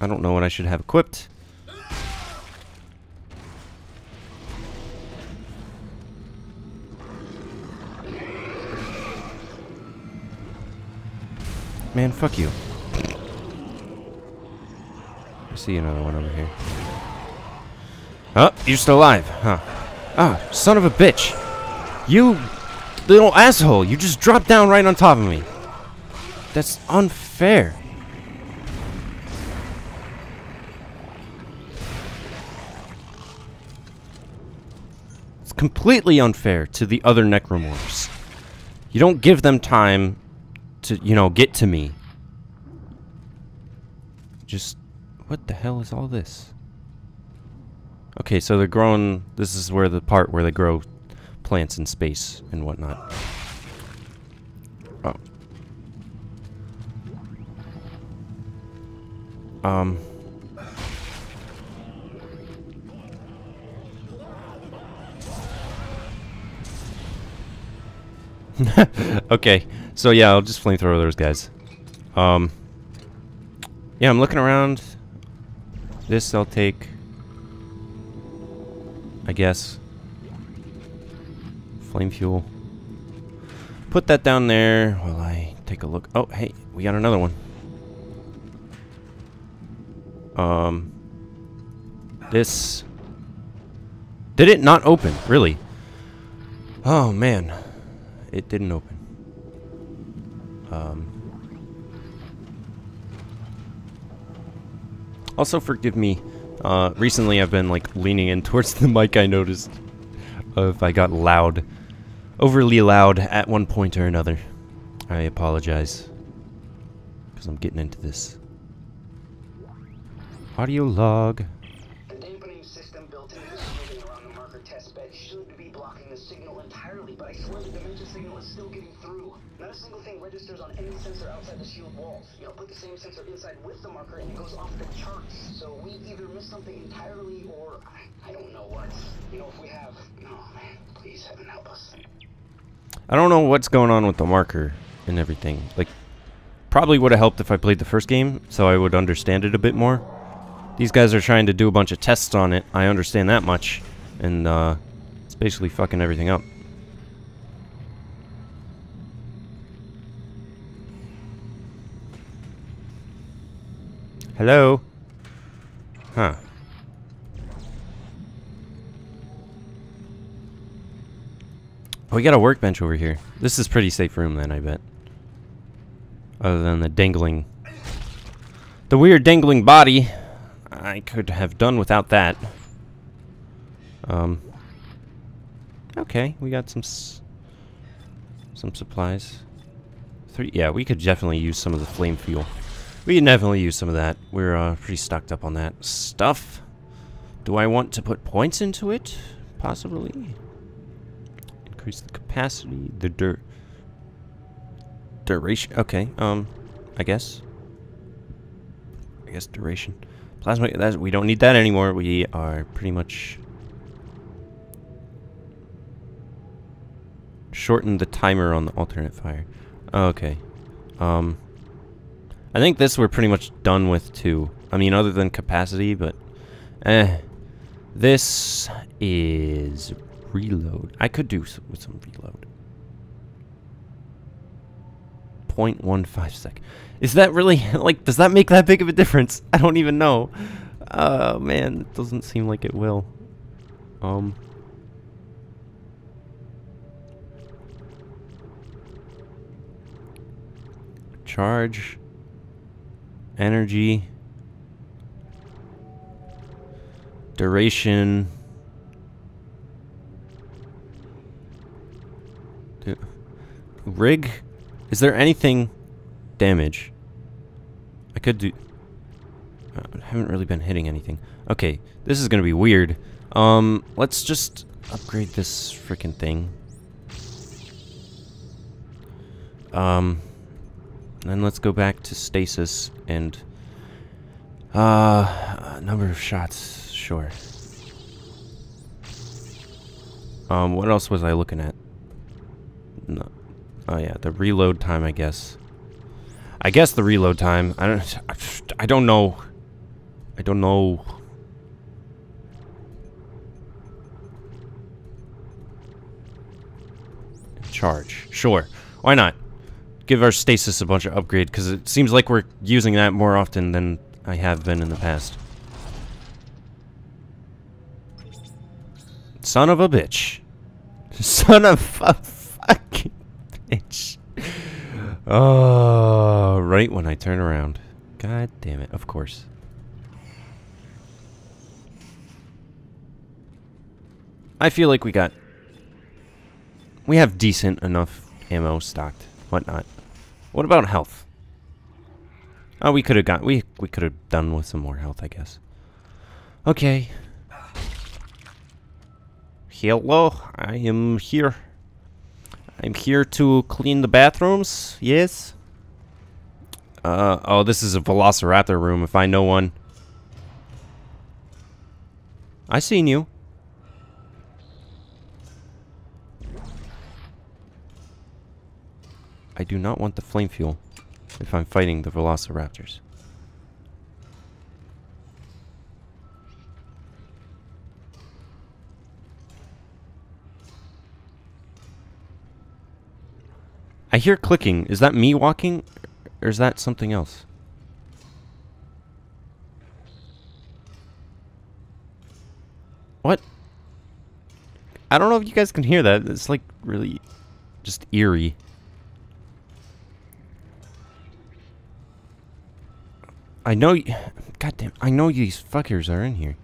I don't know what I should have equipped. Man, fuck you. I see another one over here. Oh, you're still alive, huh? Ah, son of a bitch. You little asshole, you just dropped down right on top of me. That's unfair. Completely unfair to the other necromorphs. You don't give them time to, you know, get to me. Just, what the hell is all this? Okay, so they're growing, this is where the part where they grow plants in space and whatnot. Oh. Um. okay, so yeah, I'll just flamethrower those guys. Um. Yeah, I'm looking around. This I'll take. I guess. Flame fuel. Put that down there while I take a look. Oh, hey, we got another one. Um, this. Did it not open? Really? Oh, man. It didn't open. Um. Also, forgive me. Uh, recently I've been, like, leaning in towards the mic, I noticed. If I got loud. Overly loud at one point or another. I apologize. Because I'm getting into this. Audio log. The dampening system built into the shielding around the marker test bed should be blocking the signal entirely, but I signal is still getting through. Not a single thing registers on any sensor outside the shield walls. You know, put the same sensor inside with the marker and it goes off the charts. So we either missed something entirely or I, I don't know what. You know, if we have, no, man, please heaven help us. I don't know what's going on with the marker and everything. Like, probably would have helped if I played the first game, so I would understand it a bit more. These guys are trying to do a bunch of tests on it. I understand that much. And, uh, it's basically fucking everything up. Hello? Huh. We got a workbench over here. This is pretty safe room then, I bet. Other than the dangling... The weird dangling body. I could have done without that. Um... Okay, we got some... some supplies. Three, yeah, we could definitely use some of the flame fuel. We can definitely use some of that. We're uh, pretty stocked up on that stuff. Do I want to put points into it? Possibly. Increase the capacity, the dur duration. Okay, um, I guess. I guess duration. Plasma. That's, we don't need that anymore. We are pretty much shorten the timer on the alternate fire. Okay. Um. I think this we're pretty much done with too. I mean, other than capacity, but eh. This is reload. I could do some, with some reload. 0.15 sec. Is that really, like, does that make that big of a difference? I don't even know. Oh, man, it doesn't seem like it will. Um. Charge. Energy. Duration. Rig? Is there anything damage? I could do... I haven't really been hitting anything. Okay, this is gonna be weird. Um, let's just upgrade this freaking thing. Um, then let's go back to stasis and... Uh, number of shots, sure. Um, what else was I looking at? No. Oh yeah, the reload time, I guess. I guess the reload time. I don't. I don't know. I don't know. Charge. Sure. Why not? Give our stasis a bunch of upgrade, because it seems like we're using that more often than I have been in the past. Son of a bitch. Son of a fucking bitch. Oh, right when I turn around. God damn it, of course. I feel like we got... We have decent enough ammo stocked, whatnot. What about health? Oh, we could have got... We, we could have done with some more health, I guess. Okay. Hello, I am here. I'm here to clean the bathrooms, yes? Uh, oh, this is a Velociraptor room, if I know one. I seen you. Do not want the flame fuel if I'm fighting the Velociraptors. I hear clicking. Is that me walking? Or is that something else? What? I don't know if you guys can hear that. It's like really just eerie. I know. God damn. I know these fuckers are in here.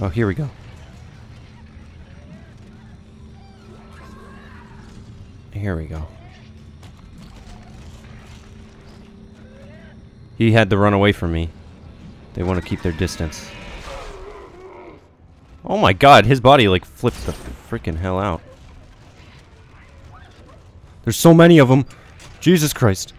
Oh, here we go. Here we go. He had to run away from me. They want to keep their distance. Oh my god, his body like flipped the freaking hell out. There's so many of them. Jesus Christ.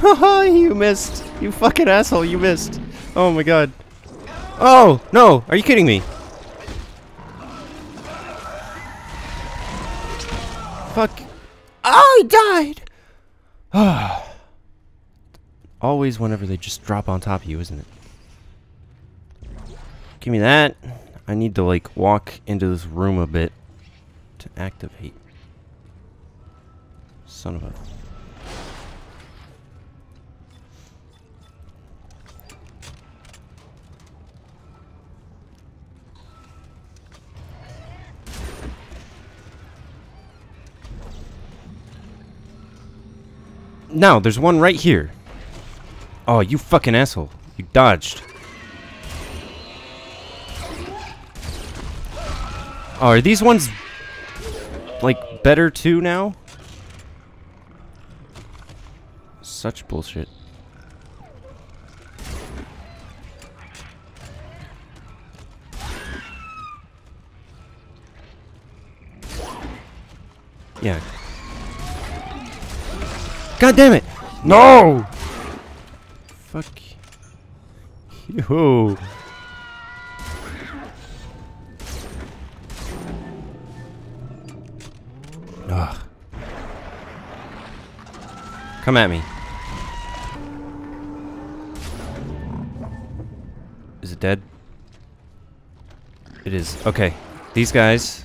Haha, you missed. You fucking asshole, you missed. Oh my god. Oh, no, are you kidding me? Fuck. Oh, he died! Always whenever they just drop on top of you, isn't it? Give me that. I need to, like, walk into this room a bit to activate. Son of a... No, there's one right here. Oh, you fucking asshole. You dodged. Oh, are these ones, like, better too now? Such bullshit. Yeah, God damn it! No! Fuck. You. Ugh. Come at me. Is it dead? It is. Okay. These guys.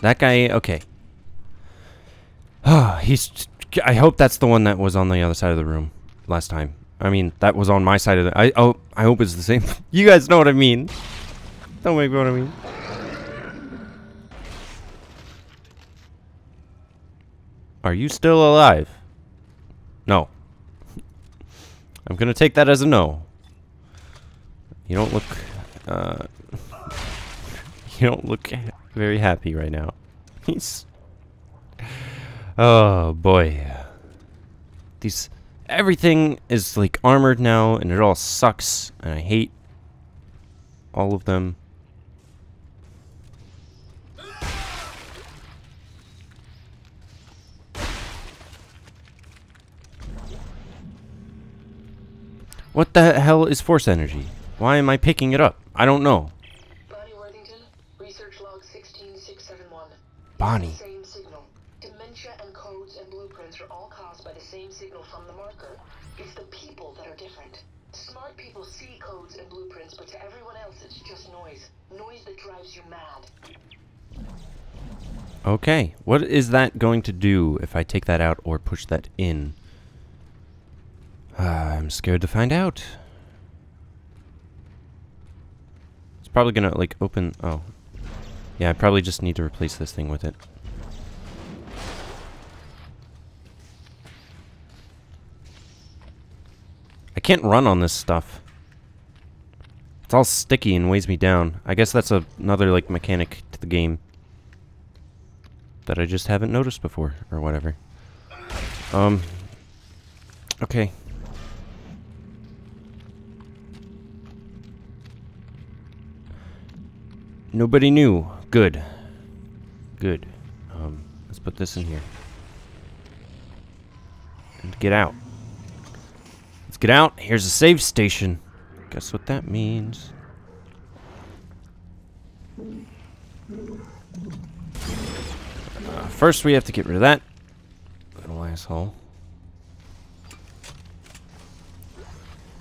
That guy, okay. He's. I hope that's the one that was on the other side of the room last time. I mean, that was on my side of the. I oh, I hope it's the same. you guys know what I mean. Don't make me what I mean. Are you still alive? No. I'm gonna take that as a no. You don't look. Uh, you don't look very happy right now. He's. Oh boy. These everything is like armored now, and it all sucks, and I hate all of them. What the hell is force energy? Why am I picking it up? I don't know. Bonnie Worthington, research log 16671. Bonnie. Okay, what is that going to do if I take that out or push that in? Uh, I'm scared to find out. It's probably gonna, like, open... Oh. Yeah, I probably just need to replace this thing with it. I can't run on this stuff. It's all sticky and weighs me down. I guess that's a, another, like, mechanic to the game that I just haven't noticed before, or whatever. Um. Okay. Nobody knew. Good. Good. Um, let's put this in here. And get out. Let's get out. Here's a save station. Guess what that means. First, we have to get rid of that little asshole.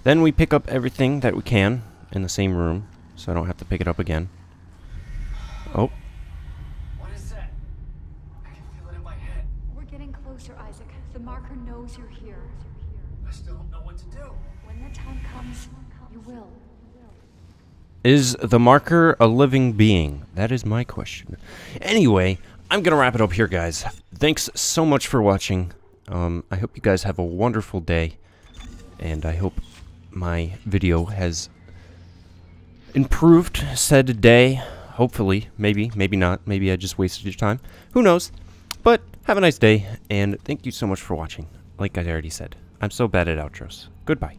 Then we pick up everything that we can in the same room, so I don't have to pick it up again. Oh, What is that? I can feel it in my head. We're getting closer, Isaac. The marker knows you're here. I still don't know what to do. When the time comes, you will. is the marker a living being? That is my question. Anyway, I'm gonna wrap it up here, guys. Thanks so much for watching. Um, I hope you guys have a wonderful day, and I hope my video has improved said day. Hopefully, maybe, maybe not. Maybe I just wasted your time. Who knows? But have a nice day, and thank you so much for watching. Like I already said, I'm so bad at outros. Goodbye.